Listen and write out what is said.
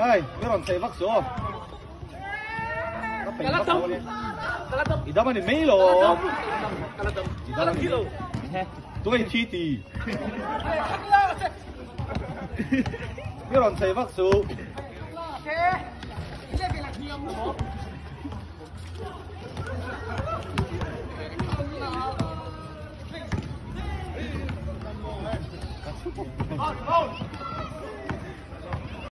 Ay, meron sa Evax oh. Kalatong. Kalatong. Idaman ni Milo. Kalatong. Kalatong kilo. Tuwa yung chiti. Meron sa Evax oh. Oh, oh!